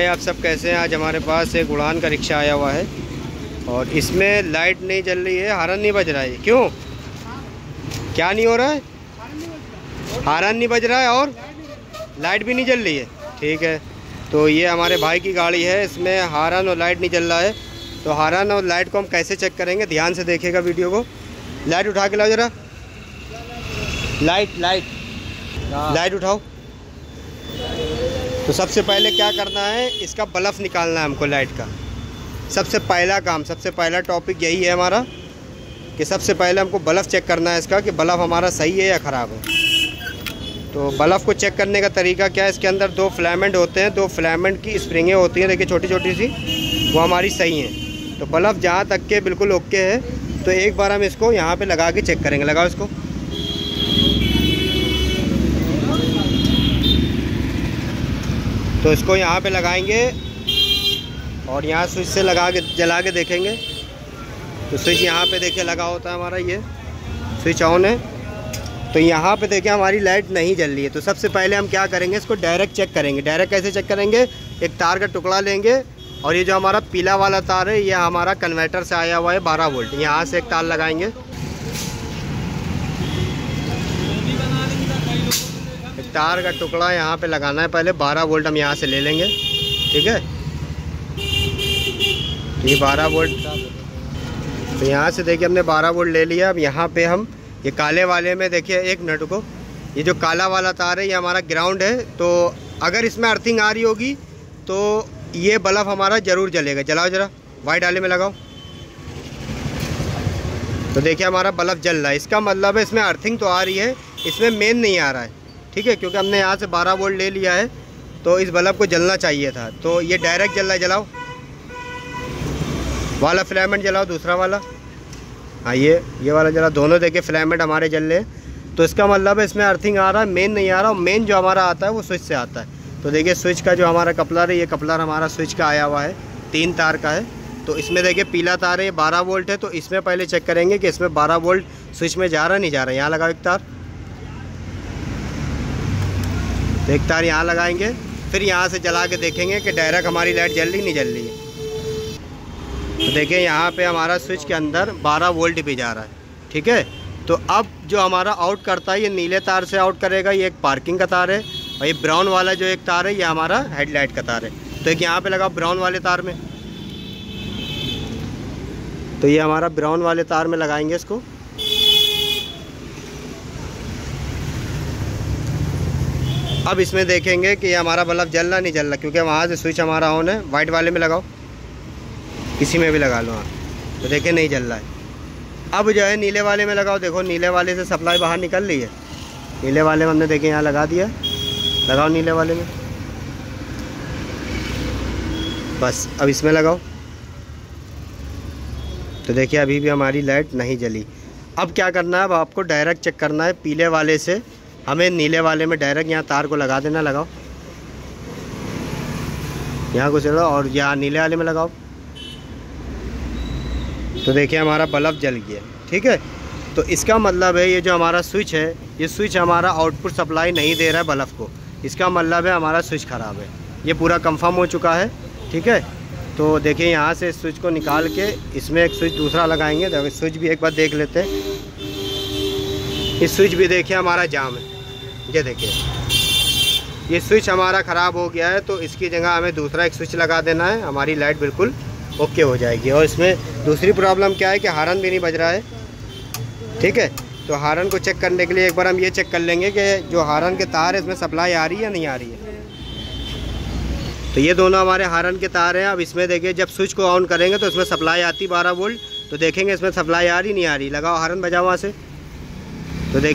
भाई आप सब कैसे हैं? आज हमारे पास एक उड़ान का रिक्शा आया हुआ है और इसमें लाइट नहीं जल रही है हारन नहीं बज रहा है। क्यों? क्या नहीं हो रहा है? हारन नहीं बज रहा है और लाइट भी नहीं जल रही है। ठीक है तो ये हमारे भाई की गाड़ी है इसमें हारन और लाइट नहीं जल रहा है। तो हारन और लाइट को हम कैसे चेक करेंगे? ध्यान से देखेगा वीडियो को। लाइट उठा के लाओ ज़रा। Light light. लाइट उठाओ। तो सबसे पहले क्या करना है, इसका बल्ब निकालना है हमको लाइट का। सबसे पहला काम, सबसे पहला टॉपिक यही है हमारा कि सबसे पहले हमको बल्ब चेक करना है इसका कि बल्ब हमारा सही है या ख़राब है। तो बल्ब को चेक करने का तरीका क्या है, इसके अंदर दो फ्लैमेंट होते हैं, दो फ्लैमेंट की स्प्रिंगें होती हैं, देखिए छोटी छोटी सी, वो हमारी सही हैं। तो बल्ब जहाँ तक के बिल्कुल ओके है तो एक बार हम इसको यहाँ पे लगा के चेक करेंगे, लगाओ इसको। तो इसको यहाँ पे लगाएँगे और यहाँ स्विच से लगा के, जला के देखेंगे। तो स्विच यहाँ पे देखिए लगा होता है हमारा ये। स्विच ऑन है। तो यहाँ पे देखिए हमारी लाइट नहीं जल रही है। तो सबसे पहले हम क्या करेंगे, इसको डायरेक्ट चेक करेंगे। डायरेक्ट कैसे चेक करेंगे? एक तार का टुकड़ा लेंगे और ये जो हमारा पीला वाला तार है, ये हमारा कन्वर्टर से आया हुआ है बारह वोल्ट। यहाँ से एक तार लगाएँगे। तार का टुकड़ा यहाँ पे लगाना है पहले, बारह वोल्ट हम यहाँ से ले लेंगे, ठीक है? ये बारह वोल्ट तो यहाँ से देखिए, हमने बारह वोल्ट ले लिया। अब यहाँ पे हम, ये काले वाले में देखिए, एक मिनट को ये जो काला वाला तार है, ये हमारा ग्राउंड है। तो अगर इसमें अर्थिंग आ रही होगी तो ये बल्ब हमारा ज़रूर जलेगा। जलाओ ज़रा वाइट आले में लगाओ। तो देखिए, हमारा बल्ब जल रहा है। इसका मतलब है, इसमें अर्थिंग तो आ रही है, इसमें मेन नहीं आ रहा है। ठीक है, क्योंकि हमने यहाँ से 12 वोल्ट ले लिया है तो इस बल्ब को जलना चाहिए था। तो ये डायरेक्ट जल रहा है, जलाओ। वाला फ्लैमेंट जलाओ, दूसरा वाला। हाँ ये ये वाला जला दोनों देखिए फ्लैमेंट हमारे जल रहे तो इसका मतलब है, इसमें अर्थिंग आ रहा है मेन नहीं आ रहा मेन जो हमारा आता है, वो स्विच से आता है। तो देखिए स्विच का जो हमारा कपलर है, ये कपलर हमारा स्विच का आया हुआ है, तीन तार का है। तो इसमें देखिए, पीला तार है ये बारह वोल्ट है तो इसमें पहले चेक करेंगे कि इसमें बारह वोल्ट स्विच में जा रहा नहीं जा रहा है। यहाँ लगाओ एक तार। तो एक तार यहाँ लगाएँगे, फिर यहाँ से जला के देखेंगे कि डायरेक्ट हमारी लाइट जल रही, नहीं जल रही है। तो देखिए, यहाँ पे हमारा स्विच के अंदर 12 वोल्ट भी जा रहा है, ठीक है? तो अब जो हमारा आउट करता है, ये नीले तार से आउट करेगा, ये एक पार्किंग का तार है, और ये ब्राउन वाला जो एक तार है, ये हमारा हेडलाइट का तार है। तो एक यहाँ पर लगा ब्राउन वाले तार में। तो ये हमारा ब्राउन वाले तार में लगाएँगे इसको। अब इसमें देखेंगे कि हमारा बल्ब जल रहा नहीं जल रहा, क्योंकि वहाँ से स्विच हमारा ऑन है। वाइट वाले में लगाओ। किसी में भी लगा लो हाँ। तो देखिए, नहीं जल रहा है। अब जो है, नीले वाले में लगाओ। देखो, नीले वाले से सप्लाई बाहर निकल रही है। नीले वाले में हमने देखे यहाँ लगा दिया। लगाओ नीले वाले में। बस, अब इसमें लगाओ। तो देखिए, अभी भी हमारी लाइट नहीं जली। अब क्या करना है? अब आपको डायरेक्ट चेक करना है, पीले वाले से। हमें नीले वाले में डायरेक्ट यहाँ तार को लगा देना, लगाओ। यहाँ चलो और यहाँ नीले वाले में लगाओ। तो देखिए हमारा बल्ब जल गया, ठीक है? तो इसका मतलब है ये जो हमारा स्विच है, ये स्विच हमारा आउटपुट सप्लाई नहीं दे रहा है बल्ब को। इसका मतलब है हमारा स्विच ख़राब है। ये पूरा कंफर्म हो चुका है, ठीक है? तो देखिए यहाँ से स्विच को निकाल के इसमें एक स्विच दूसरा लगाएँगे। तो स्विच भी एक बार देख लेते हैं। इस स्विच भी देखिए हमारा जाम है। ये देखिए। ये स्विच हमारा ख़राब हो गया है तो इसकी जगह हमें दूसरा एक स्विच लगा देना है। हमारी लाइट बिल्कुल ओके हो जाएगी। और इसमें दूसरी प्रॉब्लम क्या है कि हारन भी नहीं बज रहा है। ठीक है? तो हारन को चेक करने के लिए एक बार हम ये चेक कर लेंगे कि जो हारन के तार है, इसमें सप्लाई आ रही है या नहीं आ रही है। तो ये दोनों हमारे हारन के तार हैं। अब इसमें देखिए, जब स्विच को ऑन करेंगे तो इसमें सप्लाई आती बारह वोल्ट। तो देखेंगे इसमें सप्लाई आ रही, नहीं आ रही। लगाओ हारन, बजाओ वहाँ से। तो देखिए